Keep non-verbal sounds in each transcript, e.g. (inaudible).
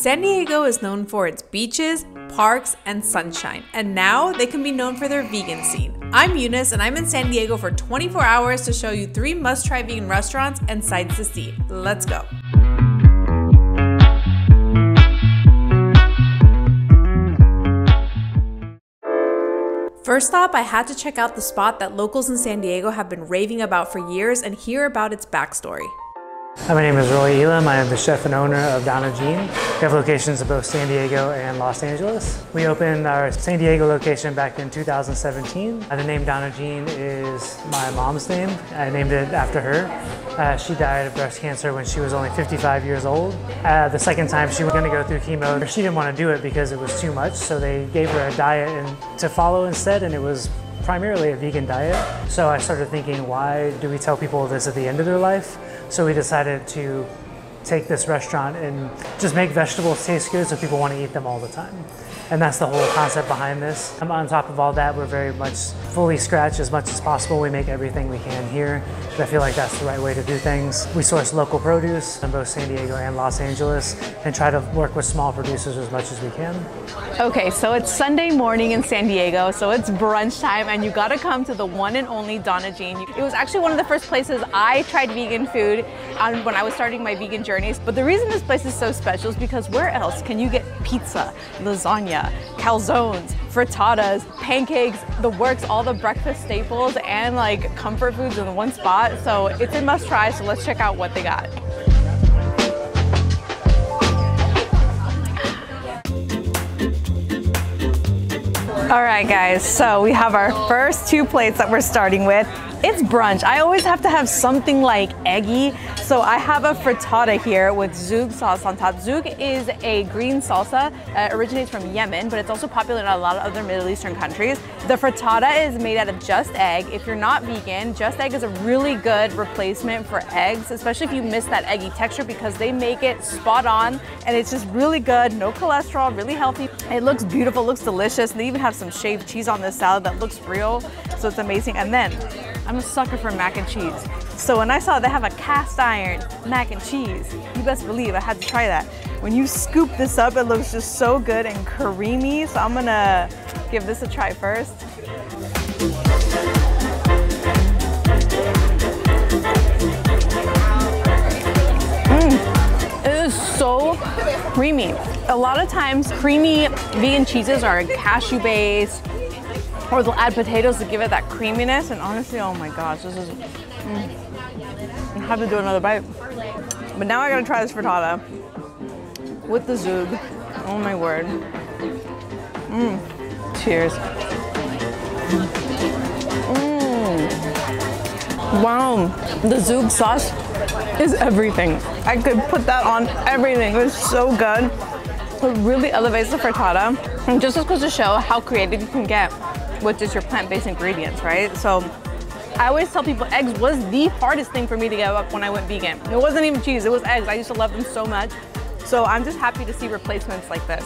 San Diego is known for its beaches, parks, and sunshine, and now they can be known for their vegan scene. I'm Eunice, and I'm in San Diego for 24 hours to show you three must try vegan restaurants and sights to see. Let's go. First up, I had to check out the spot that locals in San Diego have been raving about for years and hear about its backstory. Hi, my name is Roy Elam. I am the chef and owner of Donna Jean. We have locations in both San Diego and Los Angeles. We opened our San Diego location back in 2017. Uh, the name Donna Jean is my mom's name. I named it after her. Uh, she died of breast cancer when she was only 55 years old. Uh, the second time she was going to go through chemo, she didn't want to do it because it was too much, so they gave her a diet and, to follow instead, and it was primarily a vegan diet. So I started thinking, why do we tell people this at the end of their life? So we decided to take this restaurant and just make vegetables taste good so people want to eat them all the time. And that's the whole concept behind this. And on top of all that, we're very much fully scratch as much as possible. We make everything we can here. I feel like that's the right way to do things. We source local produce in both San Diego and Los Angeles and try to work with small producers as much as we can. Okay, so it's Sunday morning in San Diego, so it's brunch time and you gotta come to the one and only Donna Jean. It was actually one of the first places I tried vegan food when I was starting my vegan journeys. But the reason this place is so special is because where else can you get pizza, lasagna, calzones, frittatas, pancakes, the works, all the breakfast staples and like comfort foods in one spot. So it's a must try. So let's check out what they got. All right, guys, so we have our first two plates that we're starting with. It's brunch. I always have to have something like eggy. So I have a frittata here with zoug sauce on top. Zoug is a green salsa that originates from Yemen, but it's also popular in a lot of other Middle Eastern countries. The frittata is made out of JUST Egg. If you're not vegan, JUST Egg is a really good replacement for eggs, especially if you miss that eggy texture because they make it spot on and it's just really good, no cholesterol, really healthy. It looks beautiful, looks delicious. They even have some shaved cheese on this salad that looks real, so it's amazing. And then I'm a sucker for mac and cheese. So when I saw they have a cast iron mac and cheese, you best believe I had to try that. When you scoop this up, it looks just so good and creamy. So I'm gonna give this a try first. Mm, it is so creamy. A lot of times creamy vegan cheeses are cashew based, or they'll add potatoes to give it that creaminess. And honestly, oh my gosh, this is, mm, I have to do another bite. But now I gotta try this frittata with the zoug. Oh my word. Mmm. Cheers. Mmm. Wow, the zoug sauce is everything. I could put that on everything. It's so good. It really elevates the frittata. And just goes to show how creative you can get with just your plant-based ingredients, right? So I always tell people eggs was the hardest thing for me to give up when I went vegan. It wasn't even cheese, it was eggs. I used to love them so much. So I'm just happy to see replacements like this.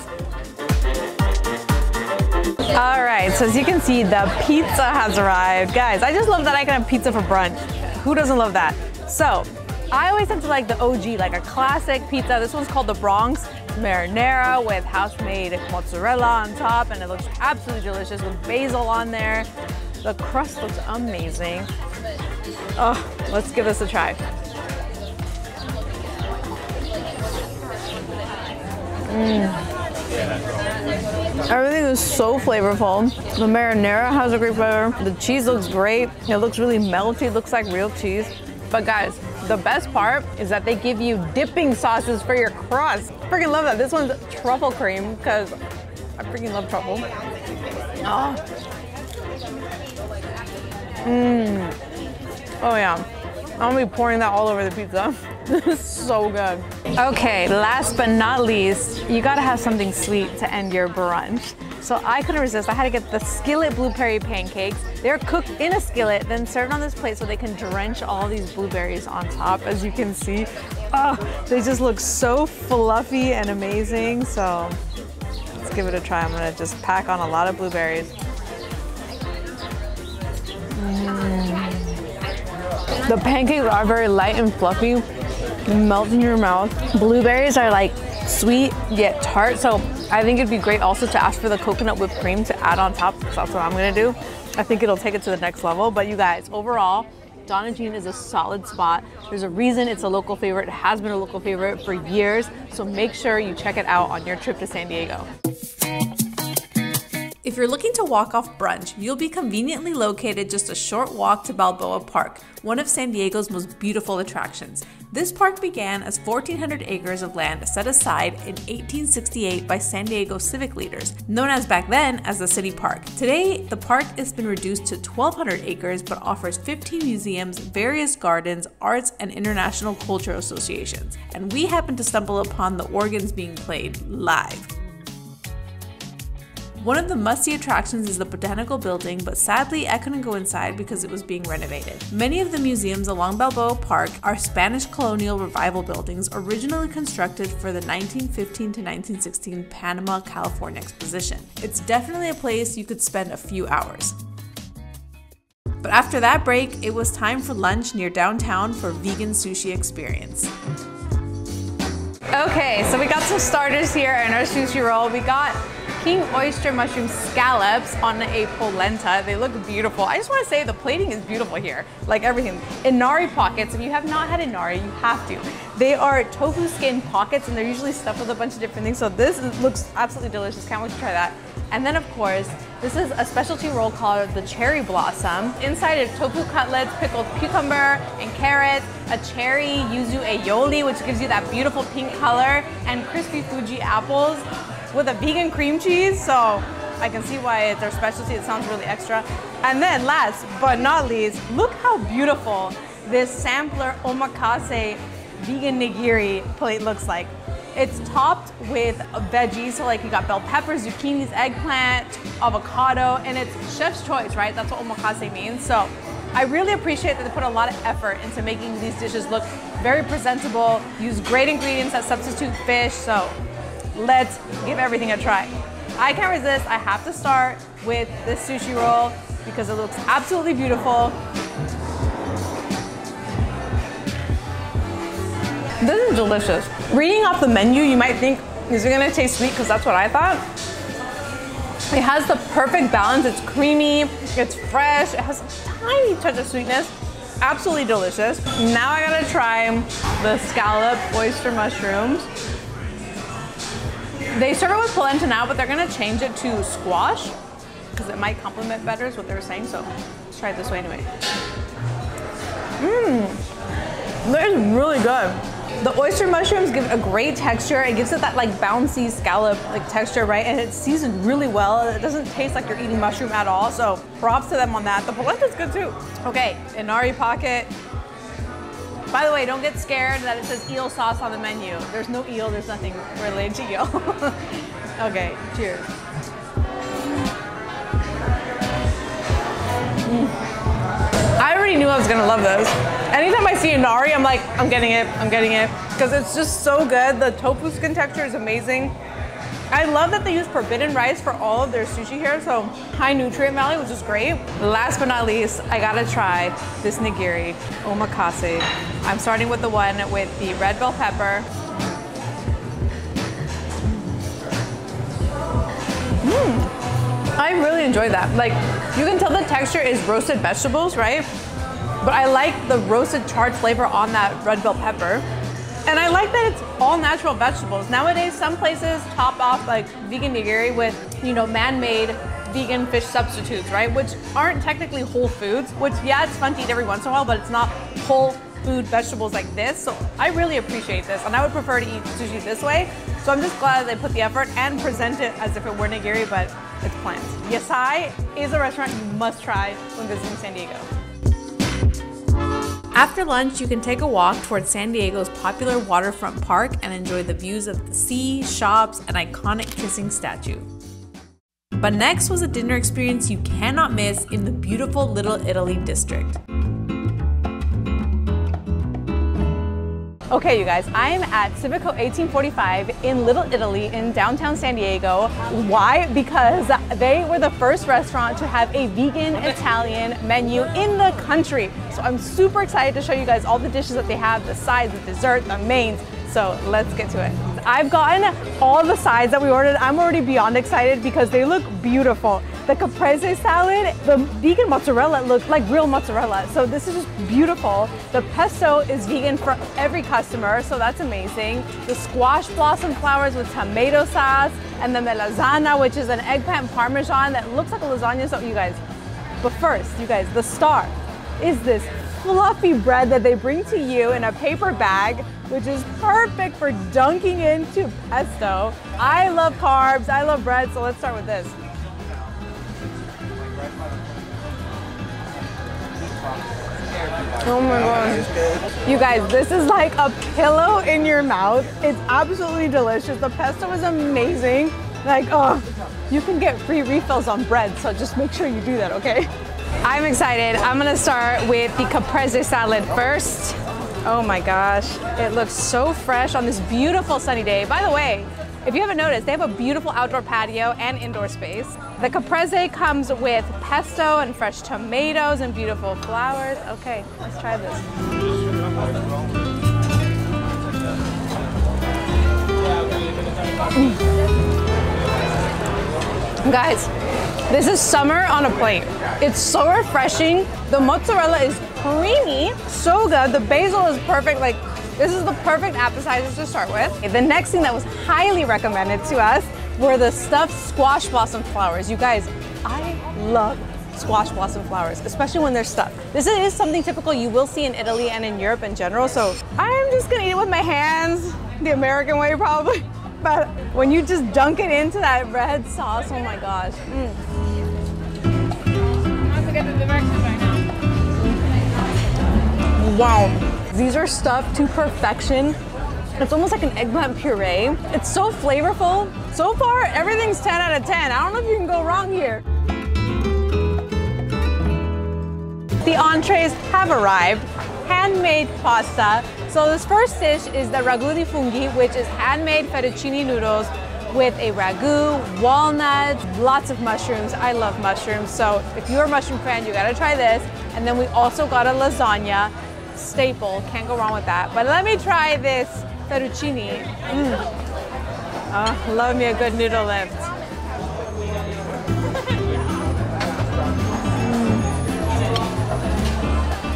All right, so as you can see, the pizza has arrived. Guys, I just love that I can have pizza for brunch. Who doesn't love that? So, I always tend to like the OG, like a classic pizza. This one's called the Bronx marinara with house-made mozzarella on top, and it looks absolutely delicious with basil on there. The crust looks amazing. Oh, let's give this a try. Mm. Everything is so flavorful. The marinara has a great flavor. The cheese looks great. It looks really melty. It looks like real cheese. But guys, the best part is that they give you dipping sauces for your crust. Freaking love that. This one's truffle cream because I freaking love truffle. Oh. Mmm. Oh yeah. I'm gonna be pouring that all over the pizza. (laughs) this is so good. Okay, last but not least, you gotta have something sweet to end your brunch. So I couldn't resist. I had to get the skillet blueberry pancakes. They're cooked in a skillet, then served on this plate so they can drench all these blueberries on top, as you can see. Oh, they just look so fluffy and amazing. So let's give it a try. I'm gonna just pack on a lot of blueberries. Mm. The pancakes are very light and fluffy, melt in your mouth. Blueberries are like sweet yet tart. So I think it'd be great also to ask for the coconut whipped cream to add on top because that's what I'm gonna do. I think it'll take it to the next level. But you guys, overall, Donna Jean is a solid spot. There's a reason it's a local favorite. It has been a local favorite for years. So make sure you check it out on your trip to San Diego. If you're looking to walk off brunch, you'll be conveniently located just a short walk to Balboa Park, one of San Diego's most beautiful attractions. This park began as 1,400 acres of land set aside in 1868 by San Diego civic leaders, known as back then as the City Park. Today, the park has been reduced to 1,200 acres but offers 15 museums, various gardens, arts, and international cultural associations. And we happened to stumble upon the organs being played live. One of the must-see attractions is the Botanical Building, but sadly I couldn't go inside because it was being renovated. Many of the museums along Balboa Park are Spanish colonial revival buildings originally constructed for the 1915 to 1916 Panama, California exposition. It's definitely a place you could spend a few hours. But after that break, it was time for lunch near downtown for vegan sushi experience. Okay, so we got some starters here and our sushi roll. We got king oyster mushroom scallops on a polenta. They look beautiful. I just want to say the plating is beautiful here, like everything. Inari pockets, if you have not had inari, you have to. They are tofu skin pockets and they're usually stuffed with a bunch of different things. So this looks absolutely delicious. Can't wait to try that. And then of course, this is a specialty roll called the cherry blossom. Inside is tofu cutlets, pickled cucumber and carrots, a cherry yuzu aioli, which gives you that beautiful pink color, and crispy Fuji apples with a vegan cream cheese, so I can see why it's their specialty. It sounds really extra. And then last but not least, look how beautiful this sampler omakase vegan nigiri plate looks like. It's topped with veggies, so like you got bell peppers, zucchinis, eggplant, avocado, and it's chef's choice, right? That's what omakase means. So I really appreciate that they put a lot of effort into making these dishes look very presentable, use great ingredients that substitute fish, so let's give everything a try. I can't resist, I have to start with this sushi roll because it looks absolutely beautiful. This is delicious. Reading off the menu, you might think, is it gonna taste sweet? Because that's what I thought. It has the perfect balance. It's creamy, it's fresh, it has a tiny touch of sweetness. Absolutely delicious. Now I gotta try the scallop oyster mushrooms. They serve it with polenta now, but they're gonna change it to squash because it might complement better is what they were saying. So let's try it this way anyway. Mmm, that is really good. The oyster mushrooms give a great texture. It gives it that like bouncy scallop like texture, right? And it's seasoned really well. It doesn't taste like you're eating mushroom at all. So props to them on that. The polenta's good too. Okay, inari pocket. By the way, don't get scared that it says eel sauce on the menu. There's no eel, there's nothing related to eel. (laughs) okay, cheers. Mm. I already knew I was gonna love those. Anytime I see a nari, I'm like, I'm getting it, I'm getting it. Because it's just so good. The tofu skin texture is amazing. I love that they use forbidden rice for all of their sushi here, so high nutrient value, which is great. Last but not least, I gotta try this nigiri, omakase. I'm starting with the one with the red bell pepper. Mmm, I really enjoy that. Like, you can tell the texture is roasted vegetables, right? But I like the roasted charred flavor on that red bell pepper. And I like that it's all natural vegetables. Nowadays, some places top off like vegan nigiri with, you know, man-made vegan fish substitutes, right? Which aren't technically whole foods, which yeah, it's fun to eat every once in a while, but it's not whole food vegetables like this. So I really appreciate this. And I would prefer to eat sushi this way. So I'm just glad they put the effort and present it as if it were nigiri, but it's plants. Yasai is a restaurant you must try when visiting San Diego. After lunch, you can take a walk towards San Diego's popular waterfront park and enjoy the views of the sea, shops, and iconic kissing statue. But next was a dinner experience you cannot miss in the beautiful Little Italy district. Okay, you guys, I'm at Civico 1845 in Little Italy in downtown San Diego. Why? Because they were the first restaurant to have a vegan Italian menu in the country. So I'm super excited to show you guys all the dishes that they have, the sides, the dessert, the mains, So let's get to it. I've gotten all the sides that we ordered. I'm already beyond excited because they look beautiful. The caprese salad, the vegan mozzarella looks like real mozzarella. So this is just beautiful. The pesto is vegan for every customer, so that's amazing. The squash blossom flowers with tomato sauce, and the lasagna, which is an eggplant parmesan that looks like a lasagna. So you guys, but first, you guys, the star is this fluffy bread that they bring to you in a paper bag, which is perfect for dunking into pesto. I love carbs, I love bread, so let's start with this. Oh my god. You guys, this is like a pillow in your mouth. It's absolutely delicious. The pesto is amazing. Like, oh, you can get free refills on bread, so just make sure you do that, okay? I'm excited. I'm gonna start with the caprese salad first. Oh my gosh, it looks so fresh on this beautiful sunny day. By the way, if you haven't noticed, they have a beautiful outdoor patio and indoor space. The caprese comes with pesto and fresh tomatoes and beautiful flowers. Okay, let's try this. Mm. Guys, this is summer on a plate. It's so refreshing. The mozzarella is creamy, so good. The basil is perfect. Like this is the perfect appetizer to start with. The next thing that was highly recommended to us were the stuffed squash blossom flowers. You guys, I love squash blossom flowers, especially when they're stuffed. This is something typical you will see in Italy and in Europe in general, so I'm just gonna eat it with my hands, the American way probably. (laughs) But when you just dunk it into that red sauce, oh my gosh. Mm. Wow. These are stuffed to perfection. It's almost like an eggplant puree. It's so flavorful. So far, everything's 10 out of 10. I don't know if you can go wrong here. The entrees have arrived. Handmade pasta. So this first dish is the ragu di funghi, which is handmade fettuccine noodles with a ragu, walnuts, lots of mushrooms. I love mushrooms, so if you're a mushroom fan, you gotta try this. And then we also got a lasagna staple. Can't go wrong with that. But let me try this fettuccine. Mm. Oh, love me a good noodle lift. Mm.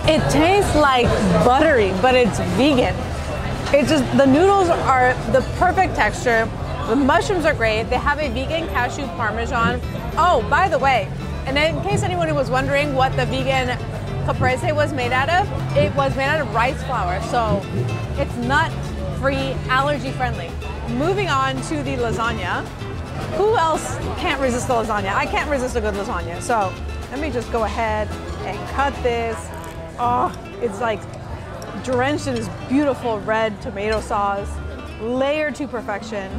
It tastes like buttery, but it's vegan. It's just, the noodles are the perfect texture. The mushrooms are great. They have a vegan cashew parmesan. Oh, by the way, and in case anyone was wondering what the vegan caprese was made out of, it was made out of rice flour, so it's nut free, allergy friendly. Moving on to the lasagna. Who else can't resist the lasagna? I can't resist a good lasagna. So let me just go ahead and cut this. Oh, it's like drenched in this beautiful red tomato sauce, layered to perfection.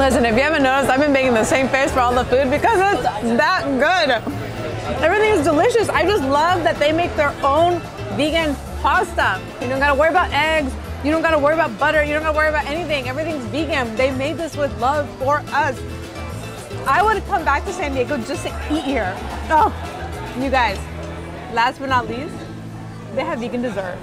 Listen, if you haven't noticed, I've been making the same face for all the food because it's that good. Everything is delicious. I just love that they make their own vegan pasta. You don't gotta worry about eggs. You don't gotta worry about butter. You don't gotta worry about anything. Everything's vegan. They made this with love for us. I would come back to San Diego just to eat here. Oh, you guys, last but not least, they have vegan dessert.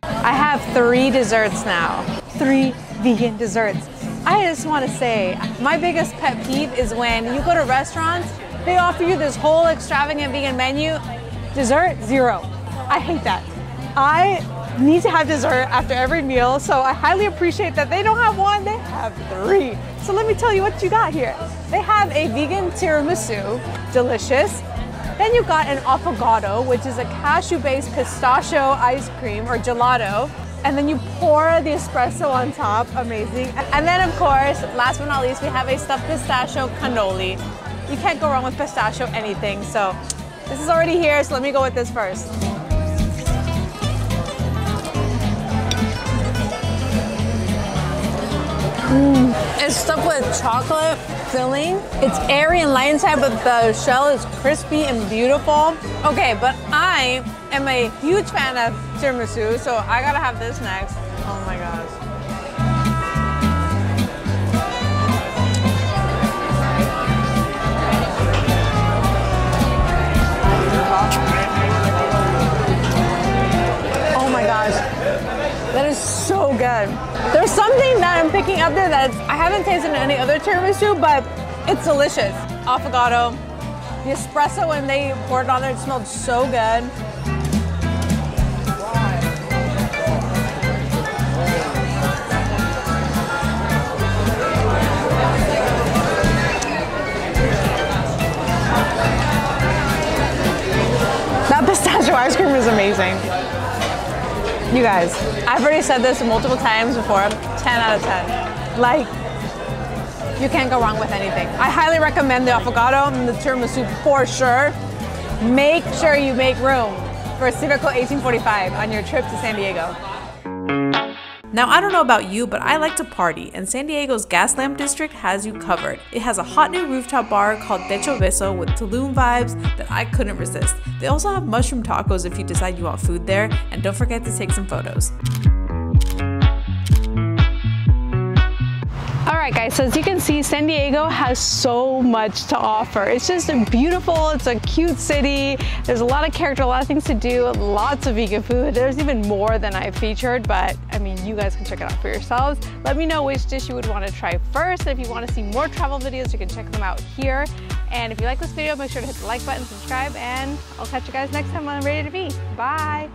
I have three desserts now. Three vegan desserts. I just want to say, my biggest pet peeve is when you go to restaurants, they offer you this whole extravagant vegan menu, dessert, zero. I hate that. I need to have dessert after every meal, so I highly appreciate that they don't have one, they have three. So let me tell you what you got here. They have a vegan tiramisu, delicious. Then you've got an affogato, which is a cashew-based pistachio ice cream or gelato and then you pour the espresso on top, amazing. And then of course, last but not least, we have a stuffed pistachio cannoli. You can't go wrong with pistachio anything, so this is already here, so let me go with this first. Mm. It's stuffed with chocolate filling. It's airy and light inside, but the shell is crispy and beautiful. Okay, but I am a huge fan of tiramisu, so I gotta have this next. Oh, oh my gosh. That is so good. There's something that I'm picking up there that I haven't tasted in any other tiramisu, but it's delicious. Affogato, the espresso when they poured it on there, it smelled so good. Ice cream is amazing. You guys, I've already said this multiple times before. 10 out of 10. Like, you can't go wrong with anything. I highly recommend the affogato and the tiramisu for sure. Make sure you make room for Civico 1845 on your trip to San Diego. Now, I don't know about you, but I like to party, and San Diego's Gaslamp District has you covered. It has a hot new rooftop bar called Techo Beso with Tulum vibes that I couldn't resist. They also have mushroom tacos if you decide you want food there, and don't forget to take some photos. All right, guys, so as you can see, San Diego has so much to offer. It's just beautiful, it's a cute city, there's a lot of character, a lot of things to do, lots of vegan food. There's even more than I featured, but I mean, you guys can check it out for yourselves. Let me know which dish you would want to try first. If you want to see more travel videos, you can check them out here. And if you like this video, make sure to hit the like button, subscribe, and I'll catch you guys next time on Rated V. Bye.